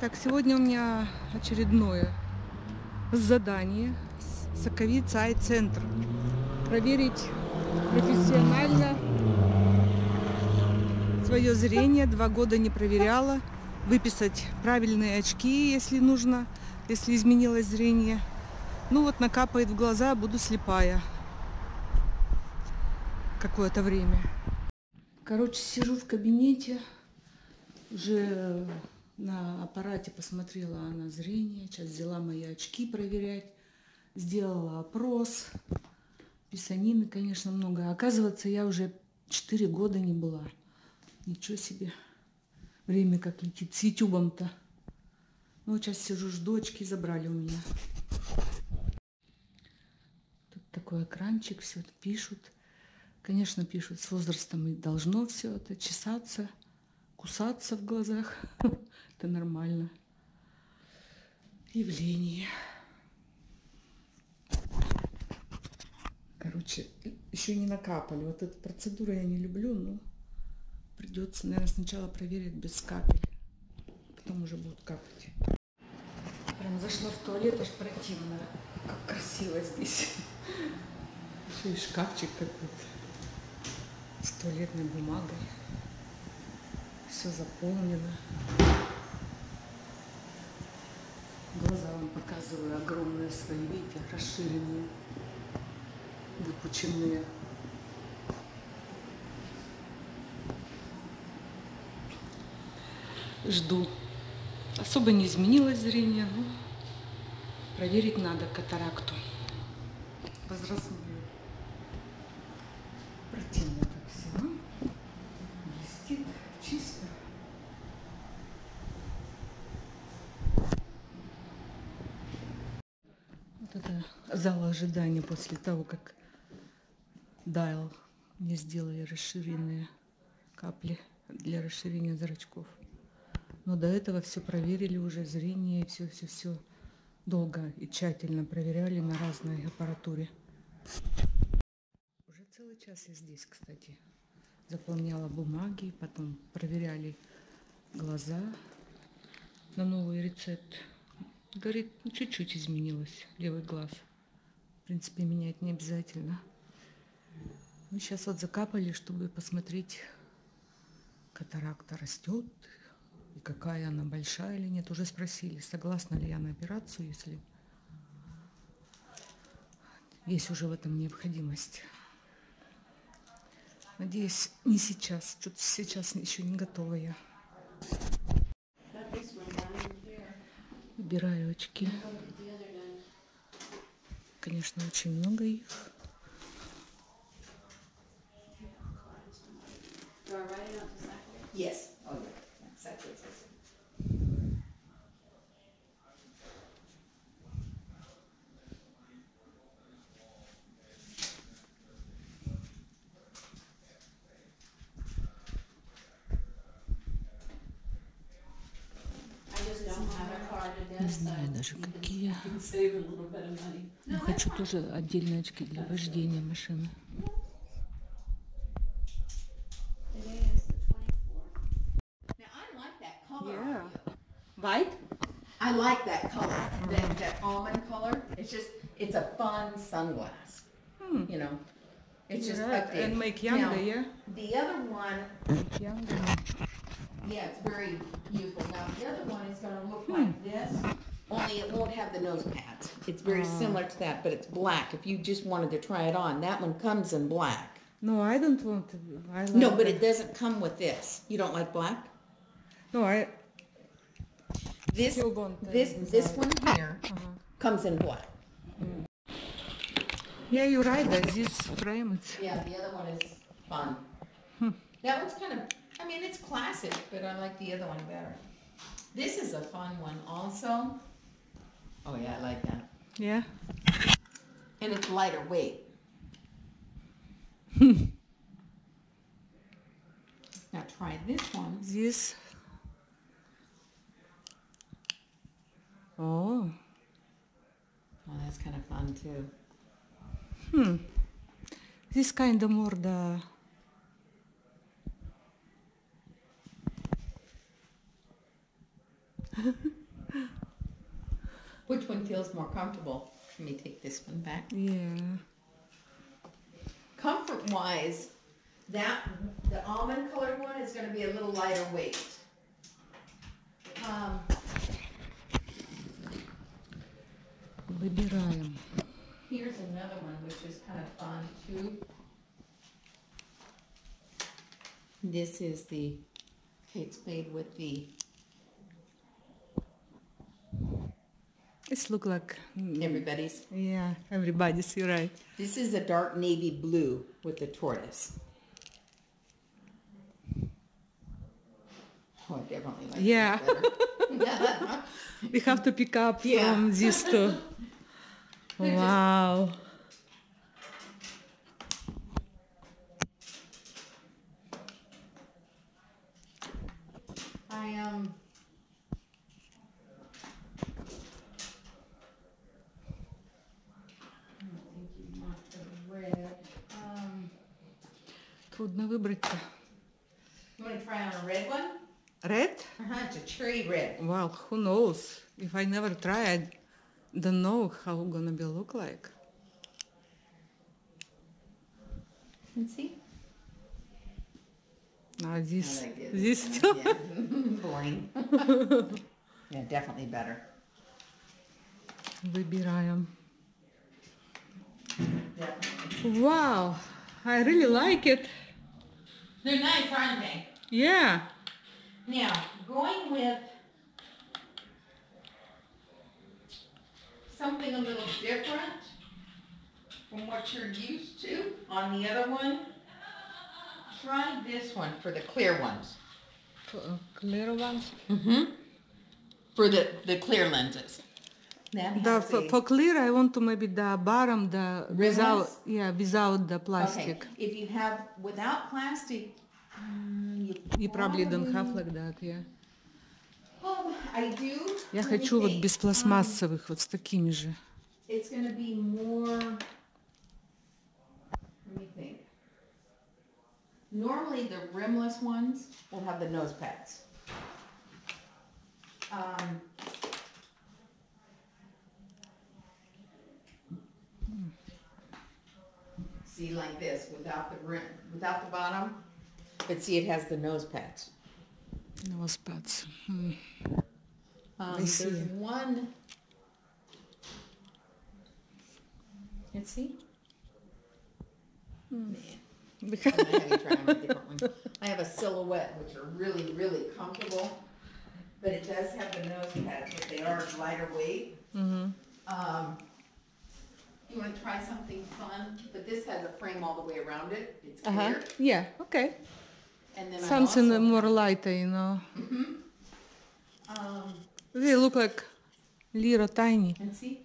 Так, сегодня у меня очередное задание соковица и центр Проверить профессионально свое зрение. Два года не проверяла. Выписать правильные очки, если нужно, если изменилось зрение. Ну вот накапает в глаза, буду слепая какое-то время. Короче, сижу в кабинете, уже на аппарате посмотрела она зрение, сейчас взяла мои очки проверять, сделала опрос. Писанины, конечно, много. Оказывается, я уже 4 года не была. Ничего себе. Время как летит с ютубом-то. Ну, сейчас сижу, жду, очки забрали у меня. Тут такой экранчик, все это пишут. Конечно, пишут, с возрастом и должно все это чесаться, кусаться в глазах. это нормально. Явление. Короче, еще не накапали. Вот эту процедуру я не люблю, но придется, наверное, сначала проверить без капель. Потом уже будут капать. Прям зашла в туалет, аж противно. Как красиво здесь. Еще и шкафчик какой-то с туалетной бумагой. Все заполнено. Глаза вам показываю огромные свои, видите, расширенные, выпученные. Жду. Особо не изменилось зрение, но проверить надо катаракту. Возрастную. ожидания после того, как дайл мне сделали расширенные капли для расширения зрачков. Но до этого все проверили уже, зрение все-все-все долго и тщательно проверяли на разной аппаратуре. Уже целый час я здесь, кстати. Заполняла бумаги, потом проверяли глаза на новый рецепт. Говорит, «Ну, чуть-чуть изменилось левый глаз принципе, менять не обязательно. Мы сейчас вот закапали, чтобы посмотреть, катаракта растет, и какая она большая или нет. Уже спросили, согласна ли я на операцию, если есть уже в этом необходимость. Надеюсь, не сейчас. Что-то сейчас еще не готова я. Убираю очки конечно, очень много их. Oh, Не знаю даже какие. Хочу тоже отдельные очки для вождения машины. Yeah. Right? I like that color, mm. that, that almond color. It's just, it's a fun sunglass. Mm. You know, it's just right. updated. And make younger, now, yeah? The other one, make younger. yeah, it's very youthful. Now, the other one is going to look mm. like this. only it won't have the nose pads. It's very uh, similar to that, but it's black. If you just wanted to try it on, that one comes in black. No, I don't want to. I like no, but that. it doesn't come with this. You don't like black? No, I. This this this one here uh -huh. comes in black. Mm. Yeah, you're right. this frame. Yeah, the other one is fun. Hmm. That one's kind of. I mean, it's classic, but I like the other one better. This is a fun one also. Oh yeah, I like that. Yeah. And it's lighter weight. now try this one. This. Oh. oh that's kind of fun too. Hmm. This kind of more the Which one feels more comfortable? Let me take this one back. Yeah. Comfort-wise, that the almond colored one is going to be a little lighter weight. Um, Выбираем. Here's another one which is kind of fun too. This is the, it's made with the It's look like mm, everybody's. Yeah, everybody's. You're right. This is a dark navy blue with the tortoise. Oh, I definitely like yeah. we have to pick up yeah. from these two. wow. I um. Трудно выбрать-то. You want to try on a red one? Red? Uh-huh, it's a cherry red. Well, who knows? If I never try, I don't know how it's gonna be look like. Let's see. Now this, this still. yeah. Boring. yeah, definitely better. Выбираем. Wow, I really like it. They're nice, aren't they? Yeah. Now, going with something a little different from what you're used to on the other one, try this one for the clear ones. For uh, clear ones? Mm-hmm. For the, the clear lenses. Да, for clear, I want to maybe the bottom, the without, yeah, without the plastic. Okay. If you have without plastic, you, you probably don't have like that, yeah. Oh, I do. Я хочу вот без пластмассовых, вот с такими же. It's gonna be more. Let me think. Normally, the rimless ones will have the nose pads. See, like this, without the rim, without the bottom. But see, it has the nose pads. Nose pads. Hmm. Um, there's one. Let's see. Hmm. Because I have a silhouette, which are really, really comfortable, but it does have the nose pads, but they are lighter weight. Mm -hmm. um, you want to try something fun, but this has a frame all the way around it. It's uh-huh. clear. Uh-huh. Yeah, okay. And then Something also... more lighter, you know. Mm-hmm. Um, they look like little tiny. And see?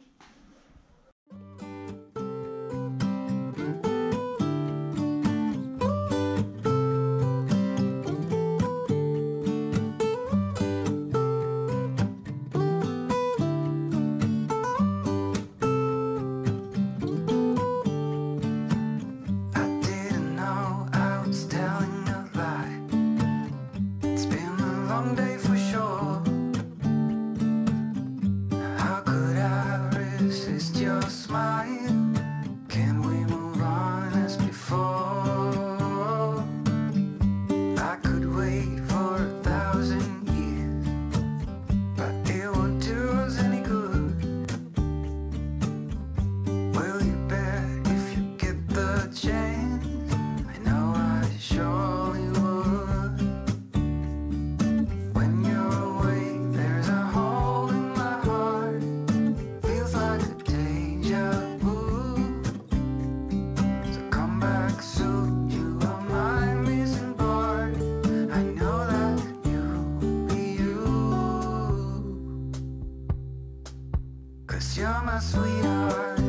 Cause you're my sweetheart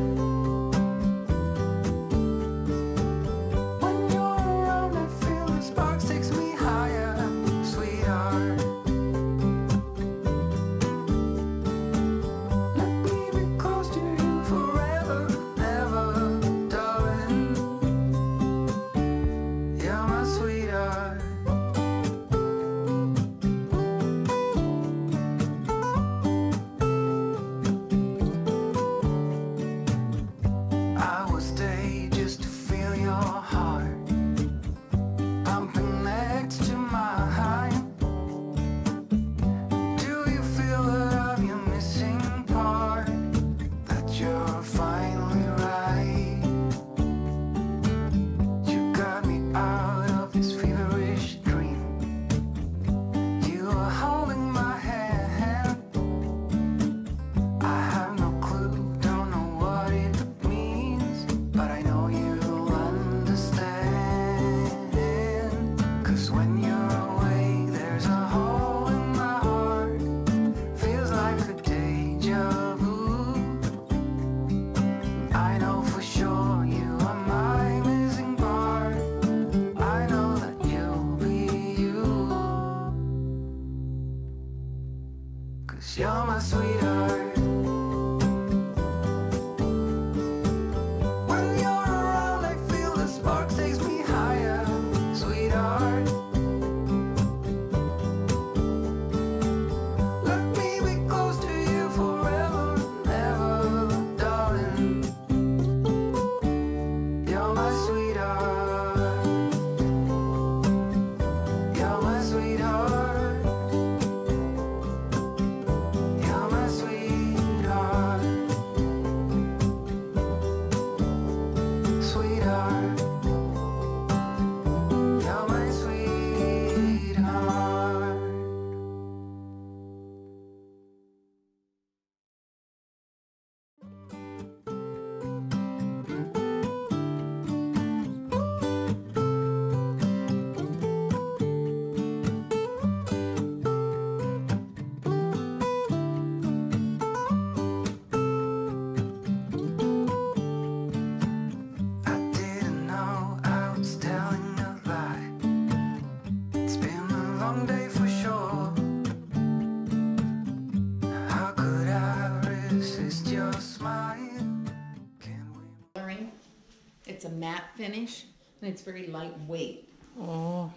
finish and it's very lightweight. Oh.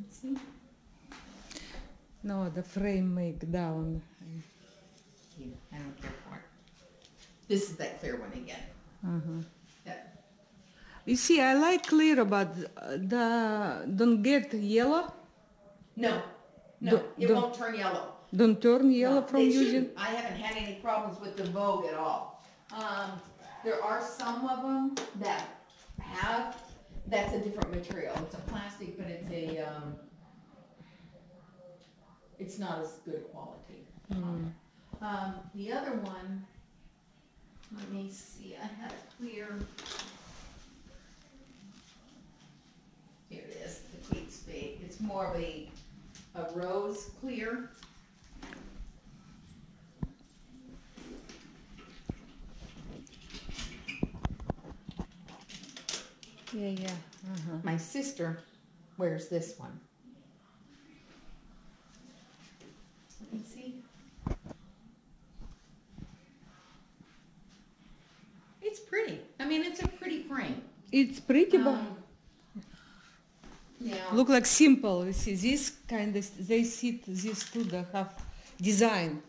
Let's see? No, the frame make down. Yeah, I don't care for it. This is that clear one again. Uh-huh. Yeah. You see, I like clear, but the don't get yellow. No, no, don't, it don't, won't turn yellow. Don't turn yellow no, from using. I haven't had any problems with the Vogue at all. Um, there are some of them that have, that's a different material. It's a plastic, but it's a, um, it's not as good quality. Mm. Um, the other one, let me see, I have a clear, here it is, the Queen Spade. It's more of a, a rose clear. Yeah, yeah. Uh-huh. My sister wears this one. Let me see. It's pretty. I mean, it's a pretty frame. It's pretty, but um, yeah. look like simple. You see, this kind of they sit this two that have design.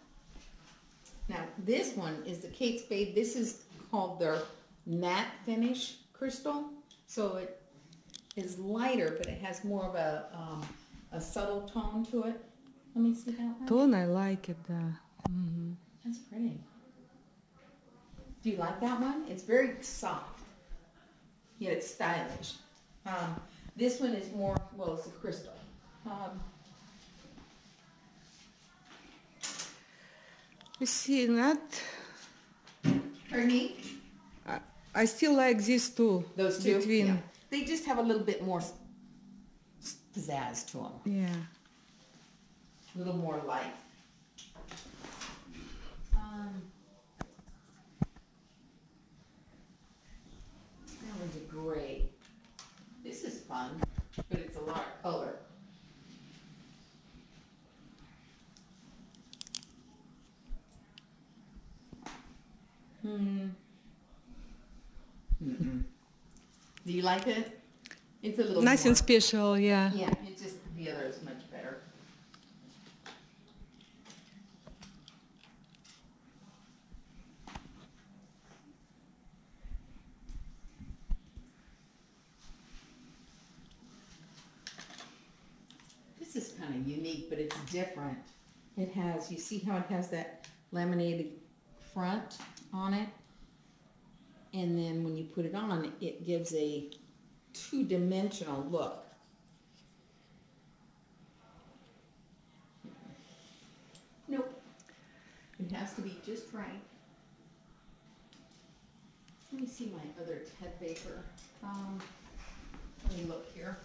Now this one is the Kate Spade. This is called their matte finish crystal. So it is lighter, but it has more of a, um, a subtle tone to it. Let me see that one. Tone, I like it. Uh, mm -hmm. That's pretty. Do you like that one? It's very soft, yet it's stylish. Um, this one is more, well, it's a crystal. Um, you see that? Pardon me? I still like these two. Those two. Between. Yeah. They just have a little bit more pizzazz to them. Yeah. A little more life. Um, that one's a great. This is fun, but you like it? It's a little nice more. and special, yeah. Yeah, it's just the other is much better. This is kind of unique, but it's different. It has, you see how it has that laminated front on it? and then when you put it on, it gives a two-dimensional look. Nope. It has to be just right. Let me see my other head vapor. Um, let me look here.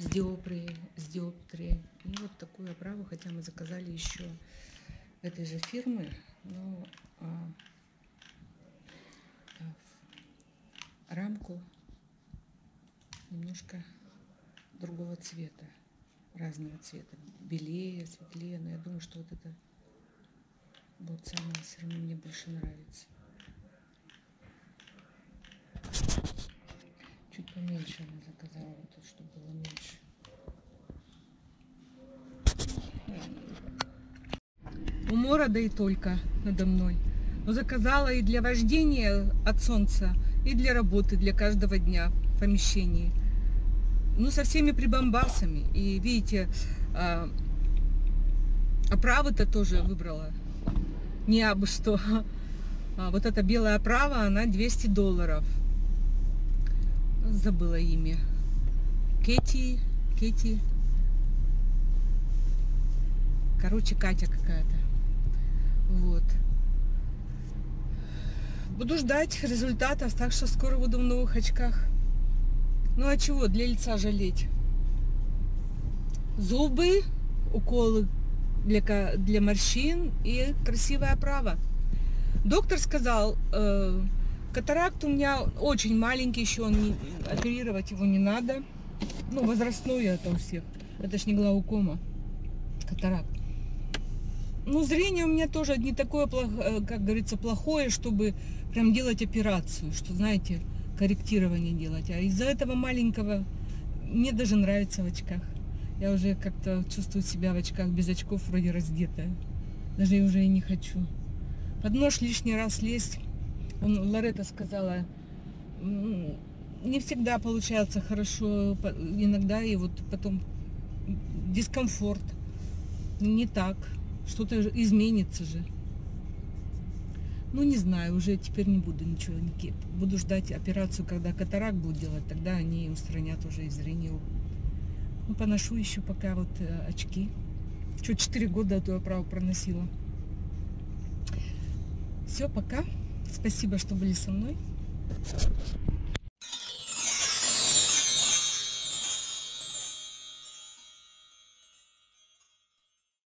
с диоприей, с диоптрией. И вот такую оправу, хотя мы заказали еще этой же фирмы, но а, рамку немножко другого цвета, разного цвета, белее, светлее, но я думаю, что вот это вот самое все равно мне больше нравится. чуть поменьше она заказала, вот, чтобы было меньше. Умора, да и только надо мной. Но заказала и для вождения от солнца, и для работы, для каждого дня в помещении. Ну, со всеми прибамбасами. И видите, а, оправы-то тоже выбрала. Не абы что. А вот эта белая оправа, она 200 долларов забыла имя. Кэти, Кэти. Короче, Катя какая-то. Вот. Буду ждать результатов, так что скоро буду в новых очках. Ну а чего для лица жалеть? Зубы, уколы для, для морщин и красивое право. Доктор сказал, э, Катаракт у меня очень маленький, еще он не, оперировать его не надо. Ну, возрастной это у всех. Это ж не глаукома, катаракт. Ну, зрение у меня тоже не такое, э, как говорится, плохое, чтобы прям делать операцию, что, знаете, корректирование делать. А из-за этого маленького мне даже нравится в очках. Я уже как-то чувствую себя в очках без очков вроде раздетая. Даже уже и не хочу. Под нож лишний раз лезть он, Ларета сказала, не всегда получается хорошо, иногда и вот потом дискомфорт, не так, что-то изменится же. Ну, не знаю, уже теперь не буду ничего, буду ждать операцию, когда катарак будут делать, тогда они устранят уже и зрение. Ну, поношу еще пока вот э, очки. Что, 4 года, а то я право проносила. Все, пока. Спасибо, что были со мной.